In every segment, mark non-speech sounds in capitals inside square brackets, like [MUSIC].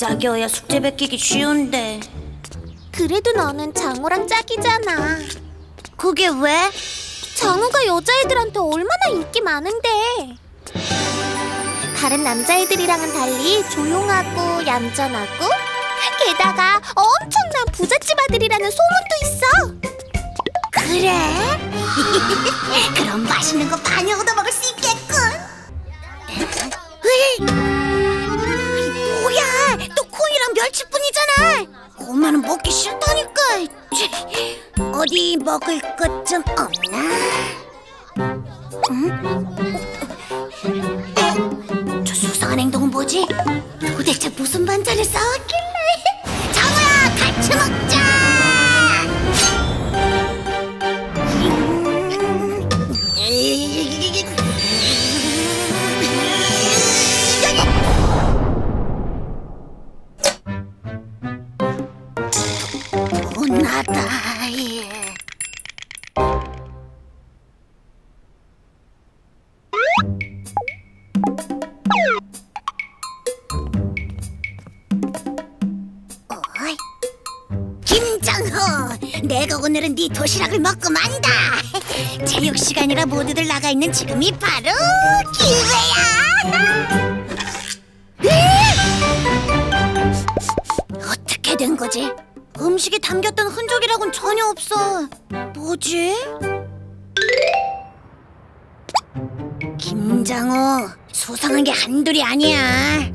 짝이어야 숙제 베끼기 쉬운데. 그래도 너는 장호랑 짝이잖아. 그게 왜? 장호가 여자애들한테 얼마나 인기 많은데. 다른 남자애들이랑은 달리 조용하고 얌전하고 게다가 엄청난 부잣집 아들이라는 소문도 있어. 그래? [LAUGHS] 그럼 맛있는 거 많이 얻어 먹을 수 있겠군. 멸치뿐이잖아. 엄마는 먹기 싫다니까. 치, 어디 먹을 것 좀 없나? 응? 어? 저 수상한 행동은 뭐지? 도대체 무슨 반찬을 싸왔길래? 혼나다. 예. 어이? 김장호, 내가 오늘은 네 도시락을 먹고 만다. [LAUGHS] 체육 시간이라 모두들 나가 있는 지금이 바로 기회야. 으! [LAUGHS] 어떻게 된 거지? 음식에 담겼던 흔적이라곤 전혀 없어. 뭐지? 김장호, 수상한 게 한둘이 아니야.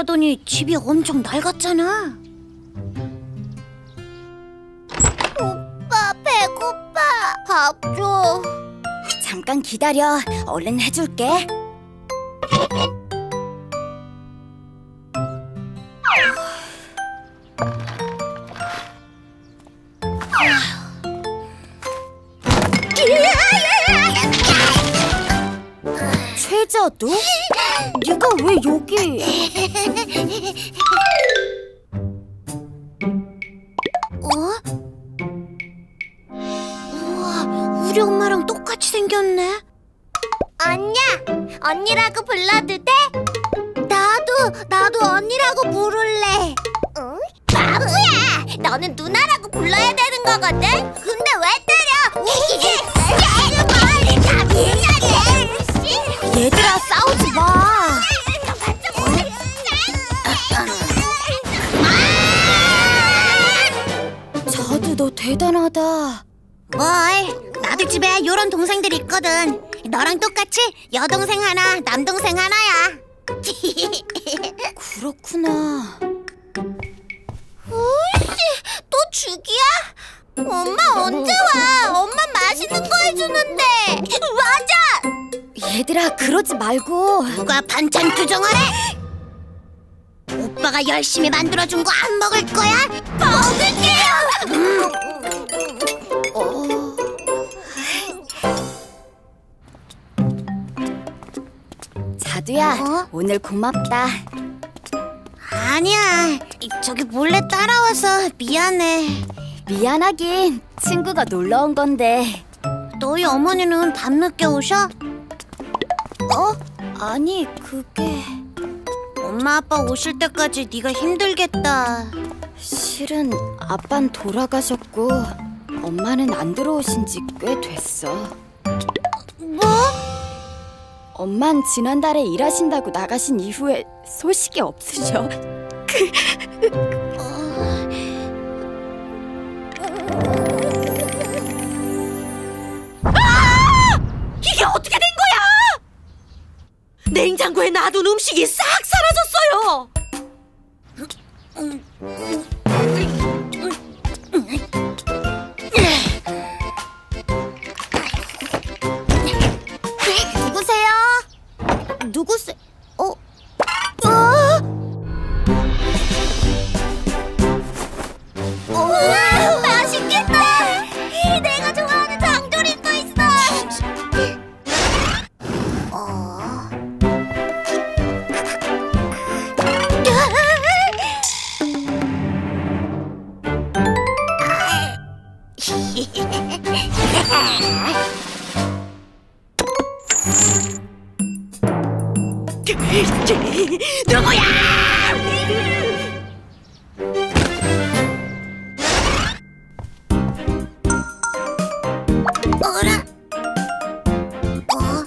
부자라더니 집이 엄청 낡았잖아. 오빠 배고파. 밥 줘. 잠깐 기다려. 얼른 해줄게. 최저도? 네가 왜 여기? 어? 우와, 우리 엄마랑 똑같이 생겼네. 언냐, 언니라고 불러도 돼? 나도, 나도 언니라고 부를래. 응? 바보야! 너는 누나라고 불러야 되는 거거든? 근데 왜 때려? [LAUGHS] 얘들아 너 대단하다. 뭘? 나도 집에 요런 동생들 있거든. 너랑 똑같이 여동생 하나, 남동생 하나야. [LAUGHS] 그렇구나. 으이씨, 또 죽이야? 엄마 언제 와? 엄마 맛있는 거 해주는데. 맞아! 얘들아 그러지 말고 누가 반찬 투정하래? 오빠가 열심히 만들어준 거 안 먹을 거야? 먹을게요! 어... 자두야 어? 오늘 고맙다 아니야 저기 몰래 따라와서 미안해 미안하긴 친구가 놀러 온 건데 너희 어머니는 밤늦게 오셔? 어? 아니 그게 엄마 아빠 오실 때까지 네가 힘들겠다 실은 아빤 돌아가셨고 엄마는 안 들어오신 지 꽤 됐어 뭐? 엄만 지난달에 일하신다고 나가신 이후에 소식이 없으셔. 이게 어떻게 된 거야? 냉장고에 놔둔 음식이 싹 사라졌어요. 누구야? 어?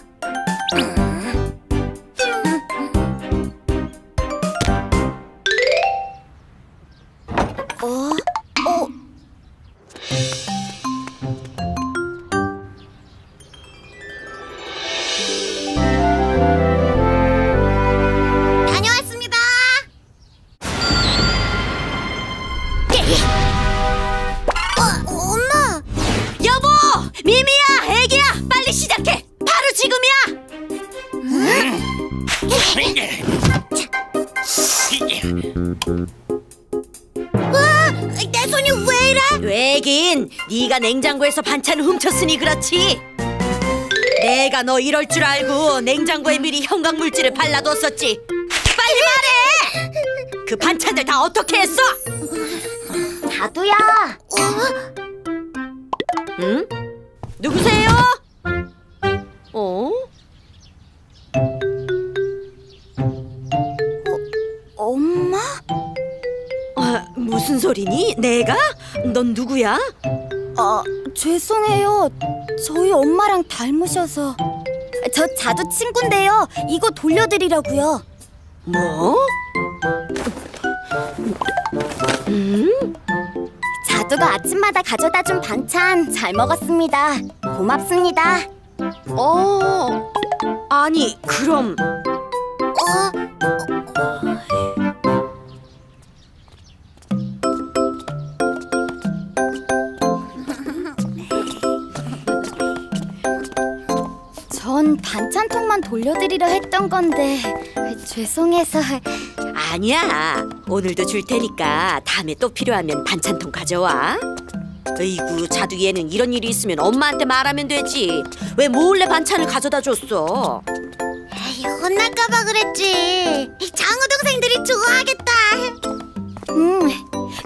어? 어? 네가 냉장고에서 반찬을 훔쳤으니 그렇지. 내가 너 이럴 줄 알고 냉장고에 미리 형광 물질을 발라뒀었지. 빨리 말해. 그 반찬들 다 어떻게 했어? 다두야. 응? 누구세요? 어? 엄마? 아, 무슨 소리니? 내가? 넌 누구야? 아, 죄송해요. 저희 엄마랑 닮으셔서. 저 자두 친구인데요. 이거 돌려드리려고요. 뭐? 자두가 아침마다 가져다 준 반찬 잘 먹었습니다. 고맙습니다. 어? 아니, 그럼 어? 반찬통만 돌려드리려 했던 건데 죄송해서 아니야. 오늘도 줄 테니까 다음에 또 필요하면 반찬통 가져와. 어이구, 자두 얘는 이런 일이 있으면 엄마한테 말하면 되지. 왜 몰래 반찬을 가져다 줬어? 에이, 혼날까봐 그랬지. 장우 동생들이 좋아하겠다. 음,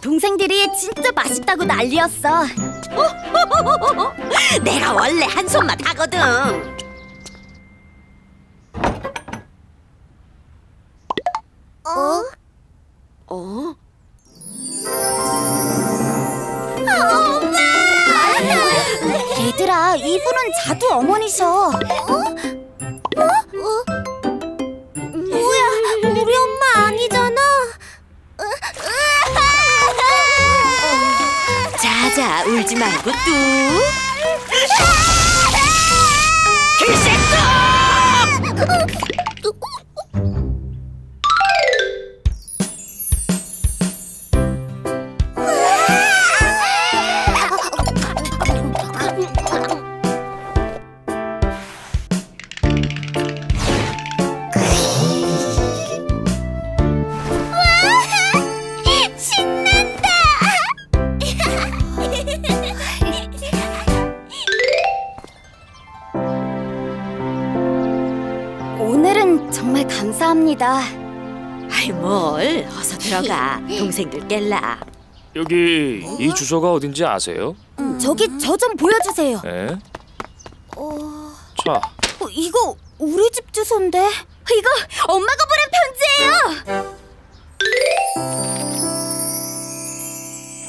동생들이 진짜 맛있다고 난리였어. [LAUGHS] 내가 원래 한 손맛 하거든. 자두 어 감사합니다. 아이 뭘, 어서 들어가. [LAUGHS] 동생들 깰라. 여기 이 주소가 어딘지 아세요? 저기 저 좀 보여주세요. 네. 어, 자, 어, 이거 우리 집 주소인데? 이거 엄마가 보낸 편지예요.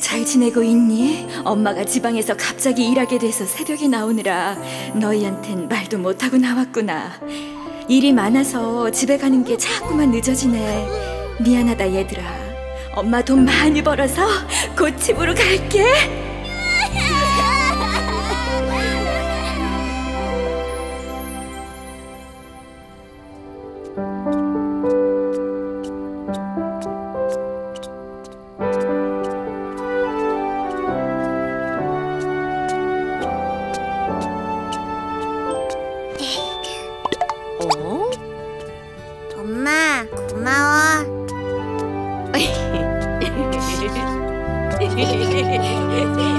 잘 지내고 있니? 엄마가 지방에서 갑자기 일하게 돼서 새벽에 나오느라 너희한텐 말도 못하고 나왔구나. 일이 많아서 집에 가는 게 자꾸만 늦어지네. 미안하다 얘들아. 엄마 돈 많이 벌어서 곧 집으로 갈게. Sí. [LAUGHS]